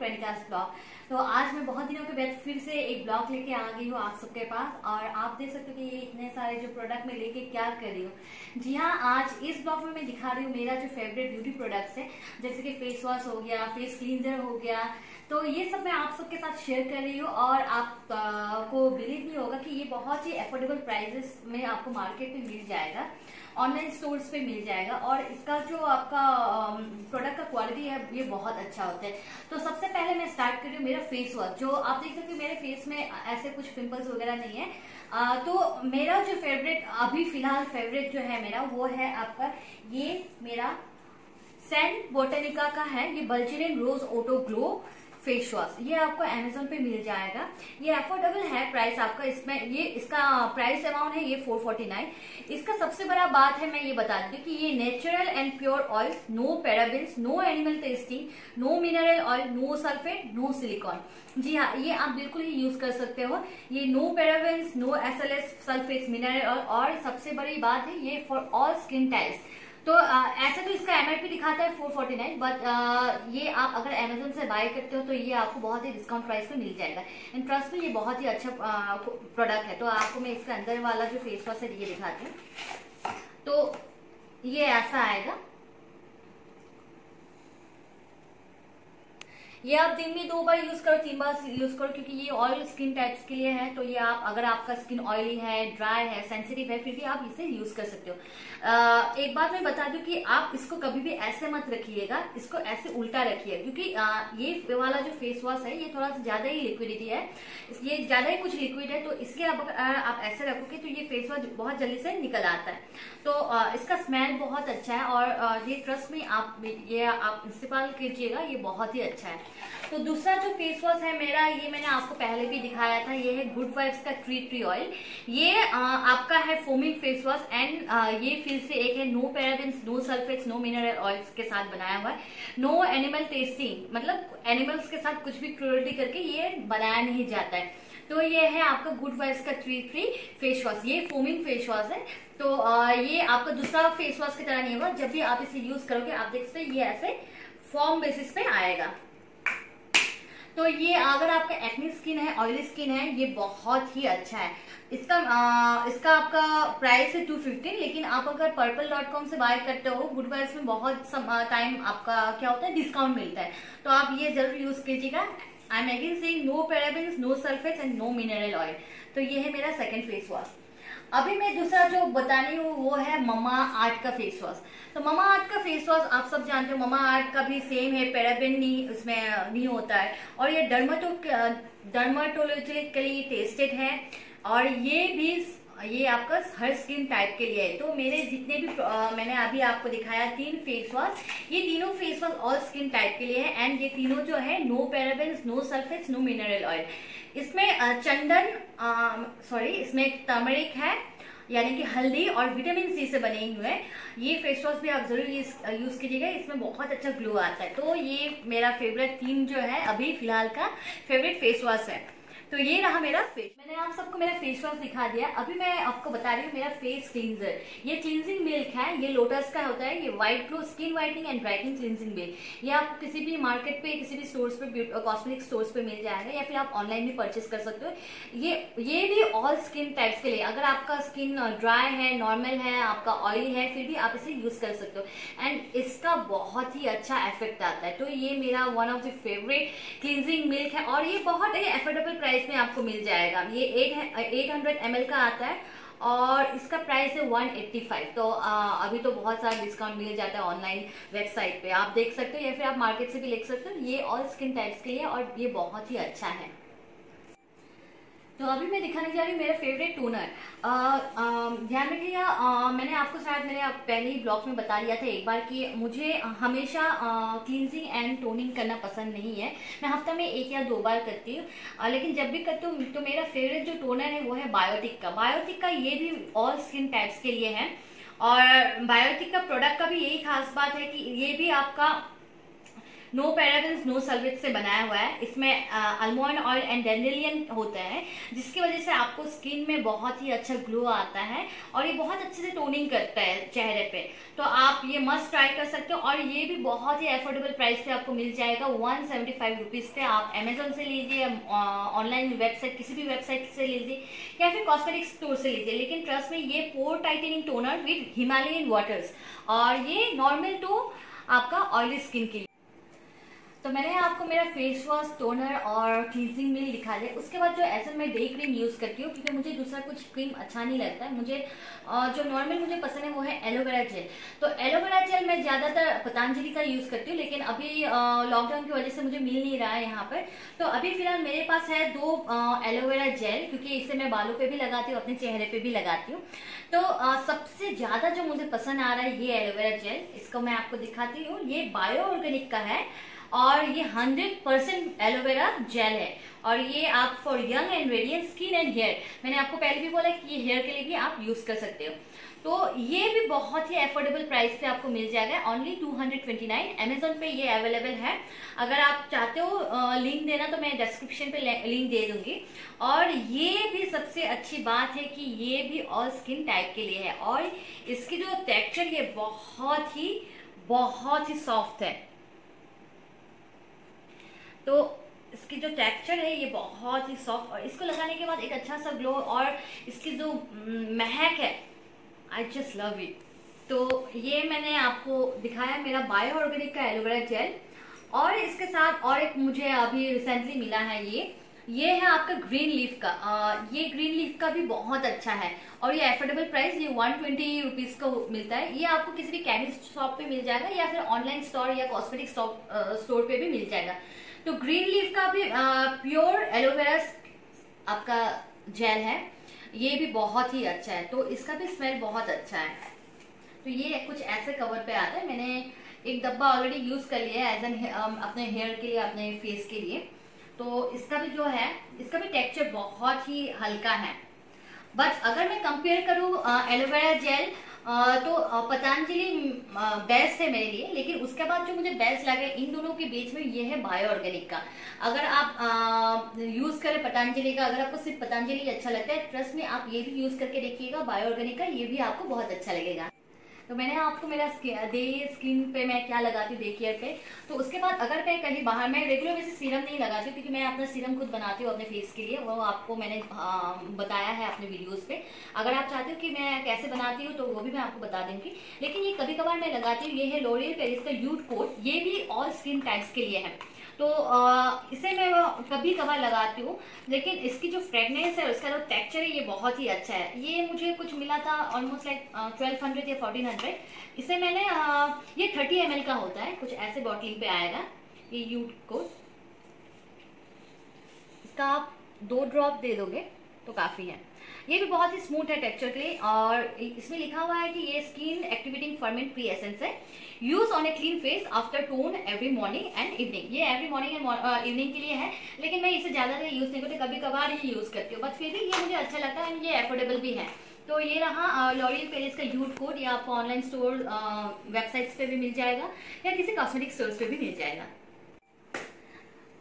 प्रणिकास blog तो आज मैं बहुत दिनों के बाद फिर से एक ब्लॉग लेके आ गई हूँ आप सबके पास और आप देख सकते हो कि ये इतने सारे जो प्रोडक्ट मैं लेके क्या कर रही हूँ। जी हाँ आज इस ब्लॉग में मैं दिखा रही हूँ मेरा जो फेवरेट ब्यूटी प्रोडक्ट्स है जैसे कि फेस वॉश हो गया फेस क्लींजर हो गया। तो ये सब मैं आप सबके साथ शेयर कर रही हूँ और आप आ, को बिलीव नहीं होगा कि ये बहुत ही अफोर्डेबल प्राइजेस में आपको मार्केट में मिल जाएगा। ऑनलाइन स्टोर्स पे मिल जाएगा और इसका जो आपका प्रोडक्ट का क्वालिटी है ये बहुत अच्छा होता है। तो सबसे पहले मैं स्टार्ट कर रही हूँ मेरा फेस वॉश जो आप देख सकते हो मेरे फेस में ऐसे कुछ पिंपल्स वगैरह नहीं है। आ, तो मेरा जो फेवरेट अभी फ़िलहाल फेवरेट जो है मेरा वो है आपका ये मेरा सेंट बोटेनिका का है। ये Bulgarian rose otto glow face wash. ये आपको अमेजोन पे मिल जाएगा। ये अफोर्डेबल है प्राइस आपका। इसमें ये, इसका प्राइस अमाउंट है ये 449 इसका सबसे बड़ा बात है, मैं ये बता दी कि ये natural and pure oil no parabens no animal testing no mineral oil no sulphate no silicone जी हाँ ये आप बिल्कुल ही यूज़ कर सकते हो। ये no parabens no S sulphate mineral oil और सबसे बड़ी बात है, ये फॉर ऑल स्किन टाइप्स तो ऐसे तो इसका एमआरपी दिखाता है 449 बट ये आप अगर अमेजोन से बाय करते हो तो ये आपको बहुत ही डिस्काउंट प्राइस पे मिल जाएगा। इन ट्रस्ट में ये बहुत ही अच्छा प्रोडक्ट है। तो आपको मैं इसका अंदर वाला जो फेस वॉश है, ये दिखाती हूँ। तो ये ऐसा आएगा। ये आप दिन में दो बार यूज़ करो तीन बार यूज़ करो क्योंकि ये ऑयल स्किन टाइप्स के लिए है तो ये आप अगर आपका स्किन ऑयली है ड्राई है सेंसिटिव है फिर भी आप इसे यूज़ कर सकते हो। एक बात मैं बता दूँ कि आप इसको कभी भी ऐसे मत रखिएगा इसको ऐसे उल्टा रखिए क्योंकि ये वाला जो फेस वॉश है ये थोड़ा सा ज़्यादा ही लिक्विडिटी है। ये ज़्यादा ही कुछ लिक्विड है तो इसलिए आप, आप ऐसे रखोगे तो ये फेस वॉश बहुत जल्दी से निकल आता है। तो इसका स्मेल बहुत अच्छा है और ये ट्रस्ट में आप ये आप इस्तेमाल कीजिएगा ये बहुत ही अच्छा है। तो दूसरा जो फेस वॉश है मेरा ये मैंने आपको पहले भी दिखाया था ये है गुड वाइब्स का ट्री ट्री ऑयल ये आ, आपका है फोमिंग फेस वॉश एंड ये फिर से एक है no parabens no sulphates no mineral oils के साथ बनाया हुआ है. नो एनिमल टेस्टिंग मतलब एनिमल्स के साथ कुछ भी क्रूरल्टी करके ये बनाया नहीं जाता है. तो ये है आपका गुड वाइब्स का ट्री ट्री फेस वॉश ये फोमिंग फेस वॉश है. तो आ, ये आपका दूसरा फेस वॉश की तरह नहीं होगा. जब भी आप इसे यूज़ करोगे आप देख सकते ये ऐसे फॉर्म बेसिस पे आएगा. तो ये अगर आपका एक्नी स्किन है ऑयली स्किन है ये बहुत ही अच्छा है। इसका आ, इसका आपका प्राइस है टू फिफ्टीन लेकिन आप अगर पर्पल डॉट कॉम से बाय करते हो गुड बाइस में बहुत टाइम आपका क्या होता है डिस्काउंट मिलता है। तो आप ये ज़रूर यूज़ कीजिएगा। I am again saying no parabens no sulphates and no mineral oil तो ये है मेरा सेकंड फेस वॉश अभी मैं दूसरा जो बतानी हूँ, वो है ममा आर्ट का फेस वॉश तो ममा आर्ट का फेस वॉश आप सब जानते हो, ममा आर्ट का भी सेम है पैराबिन नहीं, उसमें, नहीं होता है. और ये डर्माटो डर्माटोलॉजिकली टेस्टेड है. और ये भी ये आपका हर स्किन टाइप के लिए है। तो मेरे जितने भी आ, मैंने अभी आपको दिखाया तीन फेस वॉश ये तीनों face wash all skin type के लिए है। एंड ये तीनों जो है no parabens no sulphates no mineral oil इसमें चंदन सॉरी इसमें टर्मरिक है यानी कि हल्दी और विटामिन सी से बने हुए हैं। ये फेस वॉश भी आप ज़रूर यूज़ कीजिएगा। इसमें बहुत अच्छा ग्लो आता है। तो ये मेरा फेवरेट तीन जो है अभी फ़िलहाल का फेवरेट फेस वॉश है। तो ये रहा मेरा फेस मैंने आप सबको मेरा फेस वॉश दिखा दिया. अभी मैं आपको बता रही हूँ, मेरा फेस क्लींजर ये क्लींजिंग मिल्क है. ये लोटस का होता है. ये white glow skin whitening and brightening cleansing milk ये आपको किसी भी मार्केट पे, किसी भी स्टोर्स पे कॉस्मेटिक स्टोर्स पे मिल जाएगा या फिर आप ऑनलाइन भी परचेस कर सकते हो. ये ये भी ऑल स्किन टाइप्स के लिए. अगर आपका स्किन ड्राई है नॉर्मल है, आपका ऑयली है, फिर भी आप इसे यूज़ कर सकते हो. एंड इसका बहुत ही अच्छा इफ़ेक्ट आता है. तो ये मेरा one of the favourite cleansing milk है. और ये बहुत ही एफोर्डेबल प्राइस प्राइस में आपको मिल जाएगा। ये एट एट हंड्रेड एम का आता है और इसका प्राइस है 185 तो आ, अभी तो बहुत सारा डिस्काउंट मिल जाता है ऑनलाइन वेबसाइट पे। आप देख सकते हो या फिर आप मार्केट से भी ले सकते हो। ये ऑल स्किन टाइप्स के लिए और ये बहुत ही अच्छा है। तो अभी मैं दिखाने जा रही हूँ, मेरा फेवरेट टोनर ध्यान रखिएगा मैंने आपको शायद मैंने पहले ही ब्लॉग में बता दिया था एक बार कि मुझे हमेशा क्लींजिंग एंड टोनिंग करना पसंद नहीं है। मैं हफ़्ता में एक या दो बार करती हूँ लेकिन जब भी करती हूँ तो मेरा फेवरेट जो टोनर है, वो है बायोटिक का। बायोटिक का ये भी ऑल स्किन टाइप्स के लिए है। और बायोटिक का प्रोडक्ट का भी यही खास बात है कि ये भी आपका नो पैराबेंस नो सल्वेट से बनाया हुआ है। इसमें अल्मोंड ऑयल एंड डेंडेलियन होता है, जिसकी वजह से आपको स्किन में बहुत ही अच्छा ग्लो आता है और ये बहुत अच्छे से टोनिंग करता है चेहरे पे। तो आप ये मस्ट ट्राई कर सकते हो और ये भी बहुत ही अफोर्डेबल प्राइस पे आपको मिल जाएगा। वन सेवेंटी फाइव रुपीज़ पे आप अमेजोन से लीजिए ऑनलाइन वेबसाइट किसी भी वेबसाइट से लीजिए, या फिर कॉस्मेटिक स्टोर से लीजिए। लेकिन ट्रस्ट में ये pore tightening toner with Himalayan waters और ये नॉर्मल टू आपका ऑयली स्किन के लिए। तो मैंने आपको मेरा फेस वॉश टोनर और क्लींजिंग मिल दिखा दिया। उसके बाद जो ऐसा मैं डे क्रीम यूज़ करती हूँ, क्योंकि मुझे दूसरा कुछ क्रीम अच्छा नहीं लगता। है मुझे जो नॉर्मल मुझे पसंद है, वो है एलोवेरा जेल तो एलोवेरा जेल मैं ज़्यादातर पतंजलि का यूज़ करती हूँ, लेकिन अभी लॉकडाउन की वजह से मुझे मिल नहीं रहा है यहाँ पर। तो अभी फ़िलहाल मेरे पास है दो एलोवेरा जेल क्योंकि इसे मैं बालों पर भी लगाती हूँ, अपने चेहरे पर भी लगाती हूँ। तो सबसे ज़्यादा जो मुझे पसंद आ रहा है ये एलोवेरा जेल इसको मैं आपको दिखाती हूँ। ये बायो ऑर्गेनिक का है। और ये 100 परसेंट एलोवेरा जेल है। और ये आप for young and radiant skin and hair मैंने आपको पहले भी बोला कि ये हेयर के लिए भी आप यूज़ कर सकते हो। तो ये भी बहुत ही अफोर्डेबल प्राइस पे आपको मिल जाएगा। ओनली 229 अमेजोन पे ये अवेलेबल है। अगर आप चाहते हो लिंक देना तो मैं डिस्क्रिप्शन पे लिंक दे दूँगी। और ये भी सबसे अच्छी बात है कि ये भी ऑल स्किन टाइप के लिए है। और इसकी जो टेक्सचर ये बहुत ही बहुत ही सॉफ्ट है। तो इसकी जो टेक्सचर है ये बहुत ही सॉफ्ट और इसको लगाने के बाद एक अच्छा सा ग्लो और इसकी जो महक है आई जस्ट लव इट तो ये मैंने आपको दिखाया मेरा बायो ऑर्गेनिक का एलोवेरा जेल और इसके साथ और एक मुझे अभी रिसेंटली मिला है ये। ये है आपका ग्रीन लीफ का। आ, ये ग्रीन लीफ का भी बहुत अच्छा है और ये एफोर्डेबल प्राइस ये वन ट्वेंटी रुपीज़ का मिलता है। ये आपको किसी भी केमिस्ट शॉप पे मिल जाएगा या फिर ऑनलाइन स्टोर या कॉस्मेटिक स्टोर पे भी मिल जाएगा। तो ग्रीन लीफ का भी प्योर एलोवेरा आपका जेल है। ये भी बहुत ही अच्छा है। तो इसका भी स्मेल बहुत अच्छा है। तो ये कुछ ऐसे कवर पे आता है। मैंने एक डब्बा ऑलरेडी यूज़ कर लिया है एज एन अपने हेयर के लिए, अपने फेस के लिए। तो इसका भी जो है, इसका भी टेक्सचर बहुत ही हल्का है। बट अगर मैं कंपेयर करूँ एलोवेरा जेल तो पतंजलि बेस्ट है मेरे लिए, लेकिन उसके बाद जो मुझे बेस्ट लगे, इन दोनों के बीच में ये है बायो ऑर्गेनिक का। अगर आप यूज़ करें पतंजलि का, अगर आपको सिर्फ़ पतंजलि अच्छा लगता है ट्रस्ट में आप ये भी यूज़ करके देखिएगा बायो ऑर्गेनिक का, ये भी आपको बहुत अच्छा लगेगा। तो मैंने आपको मेरा दे स्किन पे मैं क्या लगाती डे केयर पे तो उसके बाद अगर मैं कहीं बाहर, मैं रेगुलर वैसे सीरम नहीं लगाती क्योंकि मैं अपना सीरम खुद बनाती हूँ अपने फेस के लिए, वो आपको मैंने बताया है अपने वीडियोस पे। अगर आप चाहते हो कि मैं कैसे बनाती हूँ तो वो भी मैं आपको बता दूँगी। लेकिन ये कभी कभार मैं लगाती हूँ, ये है लोरियल पेरिस का यूट कोट ये भी ऑल स्किन टाइप्स के लिए है। तो इसे मैं कभी कभार लगाती हूँ। लेकिन इसकी जो फ्रेगनेंस है, उसका जो टेक्सचर है, ये बहुत ही अच्छा है। ये मुझे कुछ मिला था ऑलमोस्ट लाइक ट्वेल्व हंड्रेड या फोर्टीन हंड्रेड इसे मैंने ये थर्टी एम का होता है। कुछ ऐसे बॉटलिंग पे आएगा, ये यूट को इसका आप दो ड्रॉप दे दोगे तो काफ़ी है। ये भी बहुत ही स्मूथ है टेक्सचर के लिए और इसमें लिखा हुआ है कि ये skin activating ferment free essence है। Use on a clean face after tone every morning and evening ये एवरी मॉर्निंग एंड इवनिंग के लिए है, लेकिन मैं इसे ज़्यादातर यूज़ नहीं करती कभी कभार ही यूज़ करती हूँ बट फिर भी ये मुझे अच्छा लगता है एंड ये अफोर्डेबल भी है। तो ये रहा लॉरियल पेरिस का यूट कोड या आपको ऑनलाइन स्टोर वेबसाइट्स पे भी मिल जाएगा या किसी कॉस्मेटिक स्टोर्स पे भी मिल जाएगा।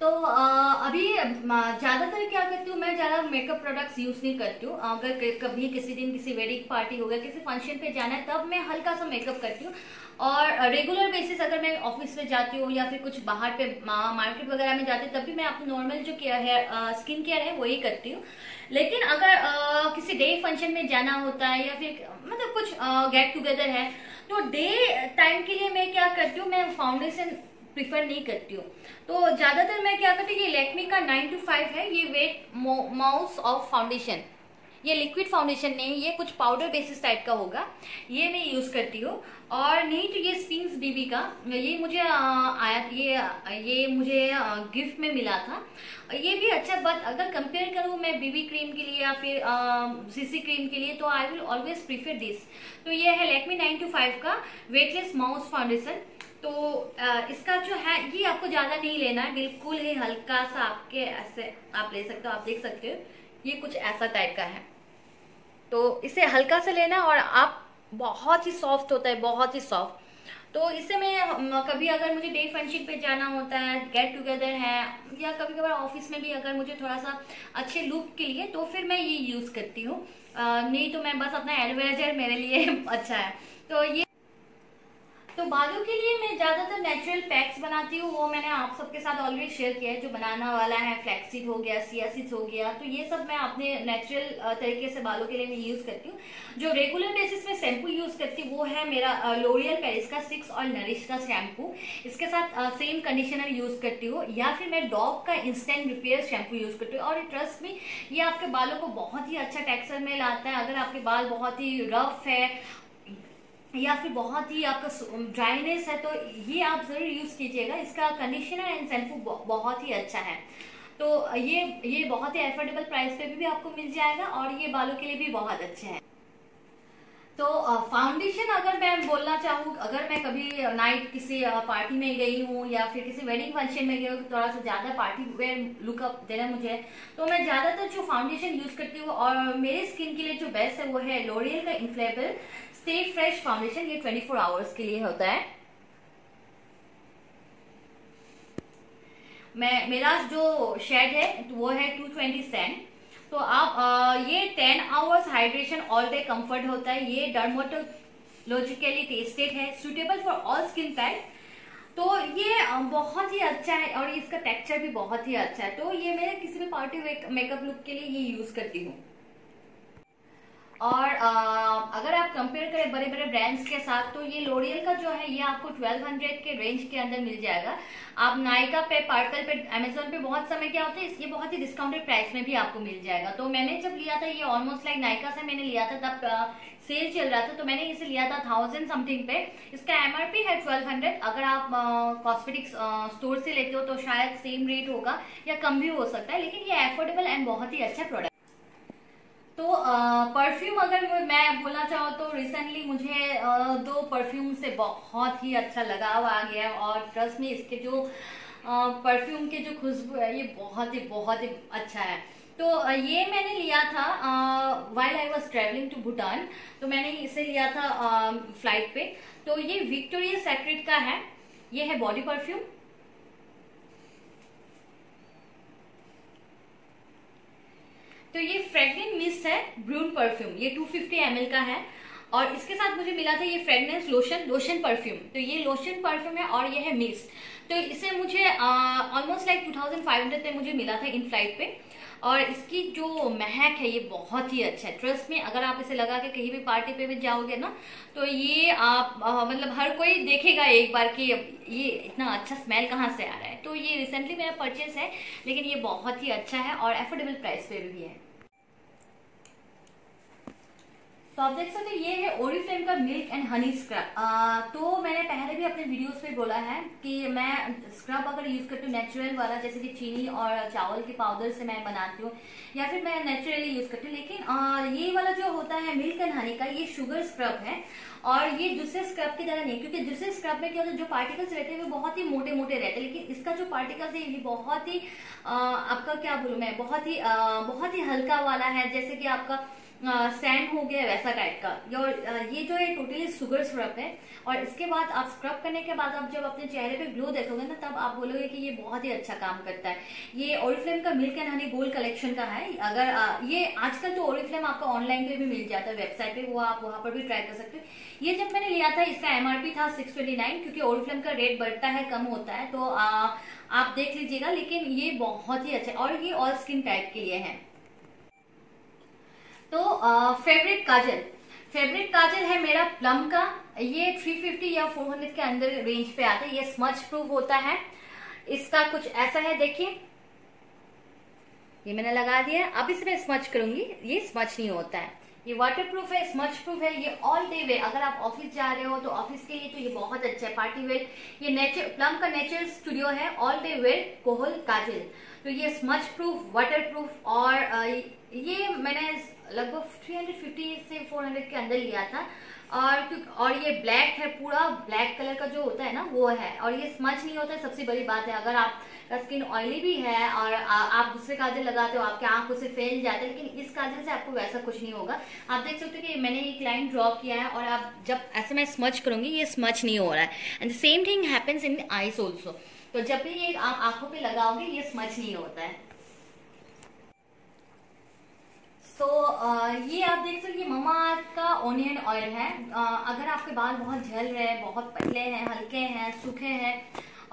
तो अभी ज़्यादातर क्या करती हूँ मैं ज़्यादा मेकअप प्रोडक्ट्स यूज़ नहीं करती हूँ। अगर कभी किसी दिन किसी वेडिंग पार्टी हो गया किसी फ़ंक्शन पे जाना है तब मैं हल्का सा मेकअप करती हूँ। और रेगुलर बेसिस अगर मैं ऑफ़िस में जाती हूँ या फिर कुछ बाहर पे मार्केट वगैरह में जाती हूँ तब भी मैं अपनी नॉर्मल जो केयर है स्किन केयर है वही करती हूँ। लेकिन अगर आ, किसी डे फ़ंक्शन में जाना होता है या फिर मतलब कुछ गेट टुगेदर है तो डे टाइम के लिए मैं क्या करती हूँ मैं फाउंडेशन प्रिफर नहीं करती हूँ। तो ज़्यादातर मैं क्या करती हूँ, ये लेकमी का नाइन टू फाइव है, ये वेट माउस ऑफ़ फाउंडेशन ये लिक्विड फाउंडेशन नहीं, ये कुछ पाउडर बेसिस टाइप का होगा, ये मैं यूज़ करती हूँ। और नहीं तो ये स्पिंस बीबी का, ये मुझे आया, ये ये मुझे गिफ्ट में मिला था। ये भी अच्छा बट अगर कंपेयर करूँ मैं बीबी क्रीम के लिए या फिर सीसी क्रीम के लिए तो I will always prefer this तो ये है लेकमी नाइन टू फाइव का वेटलेस माउस फाउंडेशन तो इसका जो है, ये आपको ज़्यादा नहीं लेना है। बिल्कुल ही हल्का सा आपके ऐसे, आप ले सकते हो, आप देख सकते हो। ये कुछ ऐसा टाइप का है। तो इसे हल्का सा लेना और आप बहुत ही सॉफ्ट होता है, बहुत ही सॉफ्ट तो इससे मैं कभी अगर मुझे डे फ़ंक्शन पे जाना होता है गेट टुगेदर है, या कभी कभार ऑफ़िस में भी अगर मुझे थोड़ा सा अच्छे लुक के लिए तो फिर मैं ये यूज़ करती हूँ। नहीं तो मैं बस अपना एलोवेरा मेरे लिए अच्छा है। तो ये तो बालों के लिए मैं ज़्यादातर नेचुरल पैक्स बनाती हूँ, वो मैंने आप सबके साथ ऑलरेडी शेयर किया है, जो बनाना वाला है फ्लैक्सीड हो गया सियासिड हो गया तो ये सब मैं अपने नेचुरल तरीके से बालों के लिए मैं यूज़ करती हूँ। जो रेगुलर बेसिस में शैम्पू यूज़ करती हूँ, वो है मेरा लोरियल पेरिस का सिक्स और नरिश का शैम्पू इसके साथ सेम कंडीशनर यूज़ करती हूँ, या फिर मैं डॉग का इंस्टेंट रिपेयर शैम्पू यूज़ करती हूँ। और ट्रस्ट में ये आपके बालों को बहुत ही अच्छा टेक्सचर में लाता है। अगर आपके बाल बहुत ही रफ है या फिर बहुत ही आपका ड्राइनेस है तो ये आप ज़रूर यूज़ कीजिएगा। इसका कंडीशनर एंड शैम्पू बहुत ही अच्छा है। तो ये ये बहुत ही एफोर्डेबल प्राइस पे भी भी आपको मिल जाएगा और ये बालों के लिए भी बहुत अच्छे हैं। तो फाउंडेशन अगर मैं बोलना चाहूँ, अगर मैं कभी नाइट किसी पार्टी में गई हूँ या फिर किसी वेडिंग फ़ंक्शन में गई हूँ, थोड़ा सा ज़्यादा पार्टी वेयर लुकअप देना मुझे तो मैं ज़्यादातर जो फाउंडेशन यूज़ करती हूँ और मेरे स्किन के लिए जो बेस्ट है वो है लोरियल का इन्फ्लेबल स्टे फ्रेश फाउंडेशन ये 24 फोर आवर्स के लिए होता है। मैं मेरा जो शेड है तो वो है 220 सेंट तो आप आ, ये 10 hours hydration all day comfort होता है। ये डर्मोटोलॉजिकली टेस्टेड है suitable for all skin type तो ये बहुत ही अच्छा है और इसका टेक्सचर भी बहुत ही अच्छा है। तो ये मैं किसी भी पार्टी मेकअप लुक के लिए ये यूज़ करती हूँ। और आ, अगर आप कंपेयर करें बड़े बड़े ब्रांड्स के साथ तो ये लोरियल का जो है ये आपको 1200 के रेंज के अंदर मिल जाएगा। आप नायका पे पार्कल पे अमेजोन पे बहुत समय क्या होता है ये बहुत ही डिस्काउंटेड प्राइस में भी आपको मिल जाएगा। तो मैंने जब लिया था ये ऑलमोस्ट लाइक नायका से मैंने लिया था तब सेल चल रहा था तो मैंने इसे लिया था थाउज़ेंड समथिंग पे। इसका एमआरपी है ट्वेल्व हंड्रेड अगर आप कॉस्मेटिक्स स्टोर से लेते हो तो शायद सेम रेट होगा या कम भी हो सकता है लेकिन ये एफोर्डेबल एंड बहुत ही अच्छा प्रोडक्ट तो परफ्यूम अगर मैं बोलना चाहूँ तो रिसेंटली मुझे दो परफ्यूम से बहुत ही अच्छा लगाव आ गया है और ट्रस्ट में इसके जो परफ्यूम के जो खुशबू है, ये बहुत ही बहुत ही अच्छा है। तो ये मैंने लिया था while I was travelling to Bhutan तो मैंने इसे लिया था फ़्लाइट पे। तो ये विक्टोरिया सेक्रेट का है, ये है बॉडी परफ्यूम तो ये फ्रेगनेंट मिस्ट है ब्रून परफ्यूम ये 250 ml का है। और इसके साथ मुझे मिला था ये फ्रेगनेंस लोशन लोशन परफ्यूम तो ये लोशन परफ्यूम है और ये है मिस्ट तो इसे मुझे ऑलमोस्ट लाइक 2500 पे मुझे मिला था इन फ़्लाइट पे. और इसकी जो महक है ये बहुत ही अच्छा है. ट्रस्ट में अगर आप इसे लगा के कहीं भी पार्टी पे भी जाओगे ना तो ये आप मतलब हर कोई देखेगा एक बार कि ये इतना अच्छा स्मेल कहाँ से आ रहा है. तो ये रिसेंटली मेरा परचेस है, लेकिन ये बहुत ही अच्छा है और एफोर्डेबल प्राइस पे भी है. तो आप देख सकते ये है ओरिफ्लेम का मिल्क एंड हनी स्क्रब तो मैंने पहले भी अपने वीडियोस पे बोला है कि मैं स्क्रब अगर यूज़ करती हूँ नेचुरल वाला जैसे कि चीनी और चावल के पाउडर से मैं बनाती हूँ या फिर मैं नेचुरली यूज़ करती हूँ लेकिन आ, ये वाला जो होता है मिल्क एंड हनी का ये शुगर स्क्रब है और ये दूसरे स्क्रब की तरह नहीं क्योंकि दूसरे स्क्रब में क्या होता है जो पार्टिकल्स रहते हैं वो बहुत ही मोटे मोटे रहते हैं लेकिन इसका जो पार्टिकल्स है ये बहुत ही आपका क्या बोलू मैं बहुत ही बहुत ही हल्का वाला है जैसे कि आपका सैंड हो गया वैसा टाइप का। और ये जो है टोटली सुगर स्क्रब है। और इसके बाद आप स्क्रब करने के बाद आप जब अपने चेहरे पे ग्लो देखोगे ना, तब आप बोलोगे कि ये बहुत ही अच्छा काम करता है। ये ओरिफ्लेम का milk and honey gold collection का है। अगर ये आजकल तो ओरिफ्लेम आपको ऑनलाइन पे भी मिल जाता है वेबसाइट पे वो आप वहाँ पर भी ट्राई कर सकते हो। ये जब मैंने लिया था, इसका एमआरपी था सिक्स क्योंकि ओरिफ्लेम का रेट बढ़ता है, कम होता है। तो आप देख लीजिएगा, लेकिन ये बहुत ही अच्छा और ये ऑल स्किन टाइप के लिए है। तो फेवरेट काजल। फेवरेट काजल है मेरा प्लम का। ये 350 या 400 के अंदर रेंज पे आता है। ये स्मच प्रूफ होता है। इसका कुछ ऐसा है, देखिए। ये मैंने लगा दिया। अब इसे मैं स्मच करूँगी। ये स्मच नहीं होता है। ये वाटर प्रूफ है स्मच प्रूफ है। ये ऑल डे वे अगर आप ऑफ़िस जा रहे हो तो ऑफ़िस के लिए तो ये बहुत अच्छा है। पार्टी वेयर ये नेचर प्लम का नेचर स्टूडियो है। All day wear kohl kajal. तो ये स्मच प्रूफ वाटर प्रूफ और ये मैंने लगभग 350 से 400 के अंदर लिया था। और और ये ब्लैक है पूरा ब्लैक कलर का जो होता है ना वो है। और ये स्मच नहीं होता है सबसे बड़ी बात है। अगर आपका स्किन ऑयली भी है और आ, आप दूसरे काजल लगाते हो आपके आँखों से फैल जाता है लेकिन इस काजल से आपको वैसा कुछ नहीं होगा। आप देख सकते हो कि मैंने एक लाइन ड्रॉ किया है और आप जब ऐसे मैं स्मच करूँगी ये स्मच नहीं हो रहा है। And same thing happens in eyes also तो जब भी ये आप आँखों पर लगाओगे ये स्मच नहीं होता है। तो uh, ये आप देख सकते ममा का ओनियन ऑयल है। Uh, अगर आपके बाल बहुत झल रहे हैं बहुत पतले हैं हल्के हैं सूखे हैं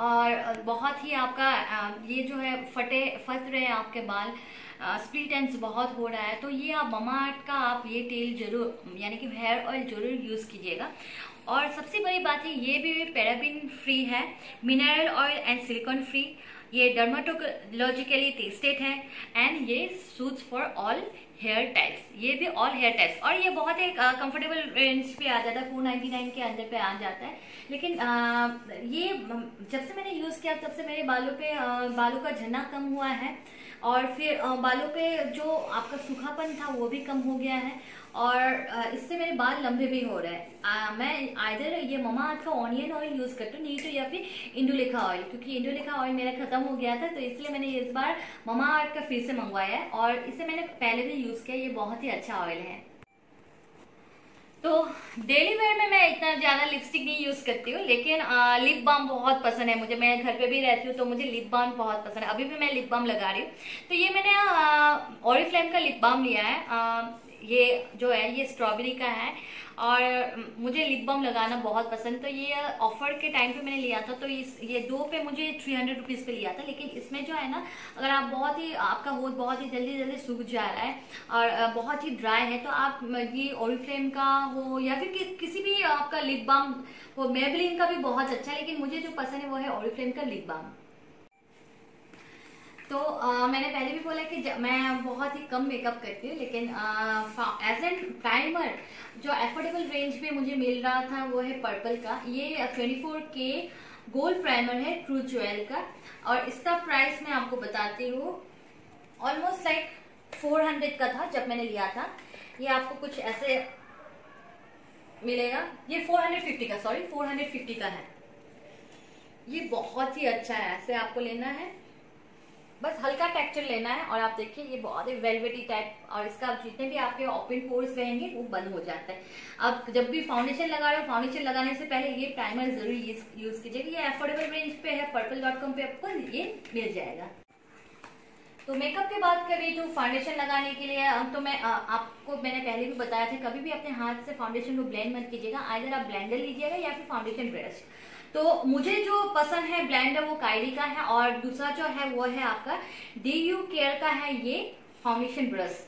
और बहुत ही आपका uh, ये जो है फटे फट रहे हैं आपके बाल स्प्लिट एंड्स बहुत हो रहा है तो ये आप ममा का आप ये तेल ज़रूर यानी कि हेयर ऑयल ज़रूर यूज़ कीजिएगा। और सबसे बड़ी बात है ये भी पैराबिन फ्री है mineral oil and silicone free ये डर्माटोलॉजिकली टेस्टेड है एंड ये suits for all hair types ये भी ऑल हेयर टाइप्स और ये बहुत एक कंफर्टेबल रेंज पे आ जाता है फोर नाइनटी नाइन के अंदर पे आ जाता है. लेकिन आ, ये जब से मैंने यूज़ किया तब से मेरे बालों पे आ, बालों का झरना कम हुआ है. और फिर आ, बालों पे जो आपका सूखापन था वो भी कम हो गया है. और इससे मेरे बाल लंबे भी हो रहे हैं। मैं आइधर ये ममा अर्थ का ऑनियन ऑयल यूज़ करती हूँ तो या फिर इंडोलेखा ऑयल क्योंकि इंडोलेखा ऑयल मेरा खत्म हो गया था तो इसलिए मैंने इस बार ममा अर्थ का फिर से मंगवाया है और इसे मैंने पहले भी यूज़ किया ये बहुत ही अच्छा ऑयल है। तो डेली वेयर में मैं इतना ज़्यादा लिपस्टिक नहीं यूज़ करती हूँ लेकिन आ, लिप बाम बहुत पसंद है मुझे। मैं घर पे भी रहती हूँ तो मुझे लिप बाम बहुत पसंद है। अभी भी मैं लिप बाम लगा रही हूँ। तो ये मैंने ऑरिफ्लेम का लिप बाम लिया है। आ, ये जो है ये स्ट्रॉबेरी का है। और मुझे लिप बाम लगाना बहुत पसंद। तो ये ऑफ़र के टाइम पे मैंने लिया था तो इस ये दो पे मुझे थ्री हंड्रेड रुपीज़ पे लिया था। लेकिन इसमें जो है ना अगर आप बहुत ही आपका होट बहुत ही जल्दी जल्दी सूख जा रहा है और बहुत ही ड्राई है तो आप ये ओरिफ्लेम का हो या फिर कि, किसी भी आपका लिप बाम वो मेबलिन का भी बहुत अच्छा है लेकिन मुझे जो पसंद है वो है ओरिफ्लेम का लिप बाम तो आ, मैंने पहले भी बोला कि मैं बहुत ही कम मेकअप करती हूँ लेकिन एज एन प्राइमर जो एफोर्डेबल रेंज में मुझे मिल रहा था वो है पर्पल का। ये 24 के गोल्ड प्राइमर है ट्रू ज्वेल का। और इसका प्राइस मैं आपको बताती हूँ ऑलमोस्ट लाइक 400 का था जब मैंने लिया था। ये आपको कुछ ऐसे मिलेगा। ये 450 का सॉरी 450 का है। ये बहुत ही अच्छा है ऐसे आपको लेना है। बस हल्का टेक्सचर लेना है और आप देखिए ये बहुत ही वेलवेटी टाइप और इसका जितने भी आपके ओपन पोर्स रहेंगे वो बंद हो जाता है। अब जब भी फाउंडेशन लगा रहे हो फाउंडेशन लगाने से पहले ये प्राइमर ज़रूर यूज़ कीजिएगा ये अफोर्डेबल रेंज पे है पर्पल डॉट कॉम पे आपको ये मिल जाएगा। तो मेकअप की बात करें तो फाउंडेशन लगाने के लिए तो मैं आ, आपको मैंने पहले भी बताया था कभी भी अपने हाथ से फाउंडेशन को ब्लेंड मत कीजिएगा आइधर आप ब्लेंडर लीजिएगा या फिर फाउंडेशन ब्रश तो मुझे जो पसंद है ब्लेंडर वो कायरी का है और दूसरा जो है वो है आपका डी यू केयर का है ये फाउंडेशन ब्रश।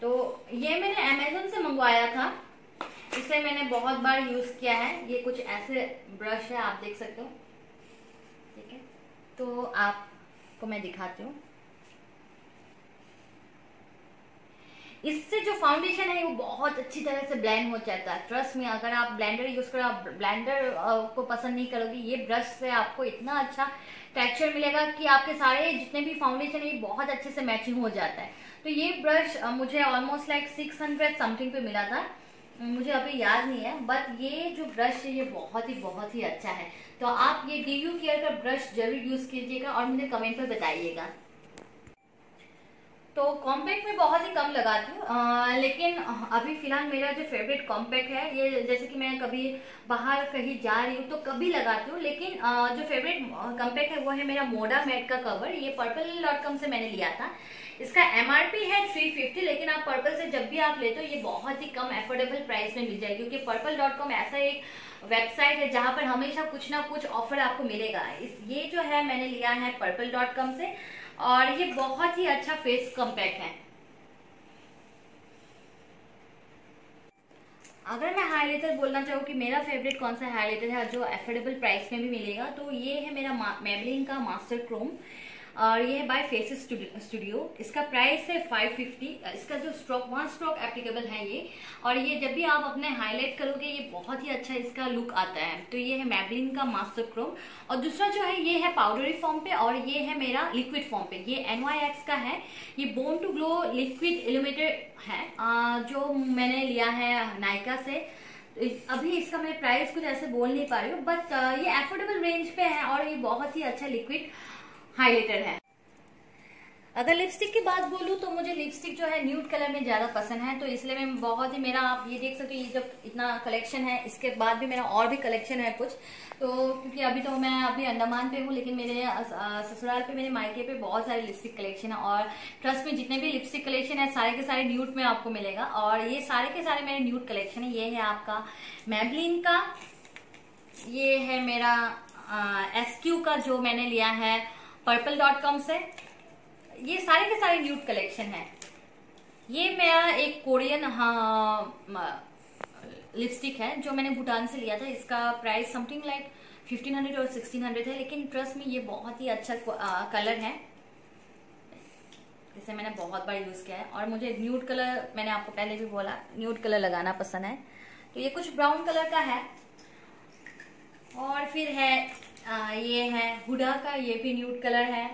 तो ये मैंने अमेजोन से मंगवाया था। इसे मैंने बहुत बार यूज़ किया है। ये कुछ ऐसे ब्रश है, आप देख सकते हो। ठीक है? तो आपको मैं दिखाती हूँ। इससे जो फाउंडेशन है, वो बहुत अच्छी तरह से ब्लेंड हो जाता है। ट्रस्ट में अगर आप ब्लेंडर यूज़ करो, आप ब्लेंडर को पसंद नहीं करोगे, ये ब्रश से आपको इतना अच्छा टेक्सचर मिलेगा कि आपके सारे जितने भी फाउंडेशन है, ये बहुत अच्छे से मैचिंग हो जाता है। तो ये ब्रश मुझे almost like six hundred something पे मिला था। मुझे अभी याद नहीं है बट ये जो ब्रश है, ये बहुत ही बहुत ही अच्छा है। तो आप ये डी यू केयर का ब्रश ज़रूर यूज़ कीजिएगा और मुझे कमेंट पर बताइएगा। तो कॉम्पैक्ट में बहुत ही कम लगाती हूँ। लेकिन अभी फ़िलहाल मेरा जो फेवरेट कॉम्पैक्ट है ये जैसे कि मैं कभी बाहर कहीं जा रही हूँ तो कभी लगाती हूँ लेकिन आ, जो फेवरेट कॉम्पैक्ट है वो है मेरा मोडा मेट का कवर ये पर्पल डॉट कॉम से मैंने लिया था। इसका एमआरपी है 350 लेकिन आप पर्पल से जब भी आप लेते हो ये बहुत ही कम एफोर्डेबल प्राइस में मिल जाएगी क्योंकि पर्पल डॉट कॉम ऐसा एक वेबसाइट है जहाँ पर हमेशा कुछ ना कुछ ऑफ़र आपको मिलेगा। इस ये जो है मैंने लिया है पर्पल डॉट कॉम से। और ये बहुत ही अच्छा फेस कम्पैक्ट है। अगर मैं हाईलाइटर बोलना चाहूँ कि मेरा फेवरेट कौन सा हाईलाइटर है जो एफोर्डेबल प्राइस में भी मिलेगा तो ये है मेरा मेबलिन का मास्टर क्रोम और ये बाय फेसेस स्टूडियो इसका प्राइस है 550 इसका जो स्ट्रोक वन स्ट्रोक एप्लीकेबल है ये. और ये जब भी आप अपने हाईलाइट करोगे, ये बहुत ही अच्छा इसका लुक आता है. तो ये है मैबलिन का मास्टर क्रोम और दूसरा जो है, ये है पाउडरी फॉर्म पे और ये है मेरा लिक्विड फॉर्म पे. ये एन का है. ये born to glow liquid illuminator है. जो मैंने लिया है नायका से. अभी इसका मैं प्राइस कुछ ऐसे बोल नहीं पा रही हूँ बट ये एफोर्डेबल रेंज पे है और ये बहुत ही अच्छा लिक्विड हाईलाइटर है। अगर लिपस्टिक की बात बोलूँ तो मुझे लिपस्टिक जो है न्यूड कलर में ज़्यादा पसंद है तो इसलिए मैं बहुत ही मेरा, आप ये देख सकते हो, ये जब इतना कलेक्शन है, इसके बाद भी मेरा और भी कलेक्शन है कुछ। तो क्योंकि अभी तो मैं अभी अंडमान पे हूँ, लेकिन मेरे ससुराल पे, मेरे मायके पे बहुत सारे लिपस्टिक कलेक्शन है और ट्रस्ट में जितने भी लिपस्टिक कलेक्शन है, सारे के सारे न्यूट में आपको मिलेगा। और ये सारे के सारे मेरे न्यूट कलेक्शन है। ये है आपका मैबलिन का, ये है मेरा एसक्यू का जो मैंने लिया है। पर्पल डॉट कॉम से। ये सारे के सारे न्यूट कलेक्शन है। ये मेरा एक कोरियन हाँ लिपस्टिक है जो मैंने भूटान से लिया था। इसका प्राइस समथिंग लाइक 1500 और 1600 है लेकिन ट्रस्ट में ये बहुत ही अच्छा आ, कलर है। इसे मैंने बहुत बार यूज़ किया है। और मुझे न्यूड कलर मैंने आपको पहले भी बोला न्यूड कलर लगाना पसंद है। तो ये कुछ ब्राउन कलर का है। और फिर है आ, ये है हुडा का ये भी न्यूड कलर है।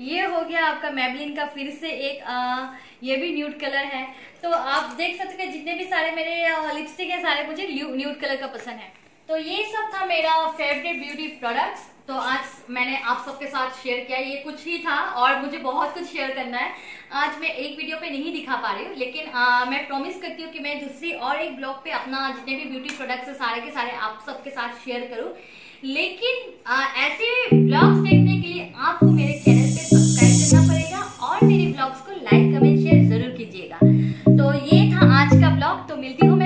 ये हो गया आपका मैबलिन का फिर से एक आ, ये भी न्यूड कलर है। तो आप देख सकते हैं जितने भी सारे मेरे लिपस्टिक है सारे मुझे न्यूड कलर का पसंद है। तो ये सब था मेरा फेवरेट ब्यूटी प्रोडक्ट्स तो आज मैंने आप सबके साथ शेयर किया। ये कुछ ही था और मुझे बहुत कुछ शेयर करना है। आज मैं एक वीडियो पे नहीं दिखा पा रही हूँ लेकिन आ, मैं प्रॉमिस करती हूँ कि मैं दूसरी और एक ब्लॉग पे अपना जितने भी ब्यूटी प्रोडक्ट्स है सारे के सारे आप सबके साथ शेयर करूँ। लेकिन आ, ऐसे ब्लॉग्स देखने के लिए आपको मेरे चैनल पे सब्सक्राइब करना पड़ेगा और मेरे ब्लॉग्स को लाइक कमेंट शेयर ज़रूर कीजिएगा। तो ये था आज का ब्लॉग तो मिलती हूँ